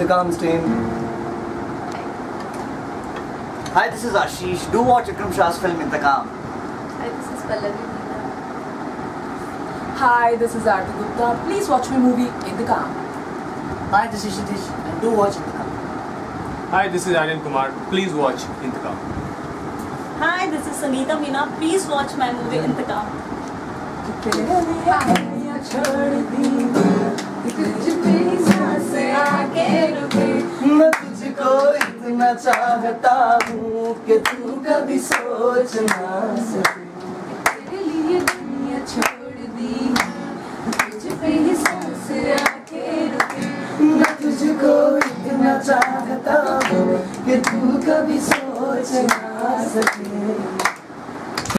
Inteqam stream. Hi, this is Ashish. Do watch Akram Shah's film Inteqam. Hi, this is Pallavi Hi, this is Aarti Gupta. Please watch my movie Inteqam. Hi, this is Shitish and do watch Inteqam. Hi, this is Aryan Kumar. Please watch Inteqam. Hi, this is Sangeeta Meena. Please watch my movie Inteqam. कहना चाहता हूँ कि तू कभी सोच ना सके। तेरे लिए दुनिया छोड़ दी तुझ पे ही सांस आके रुके। मैं तुझको इतना चाहता हूँ कि तू कभी सोच ना सके।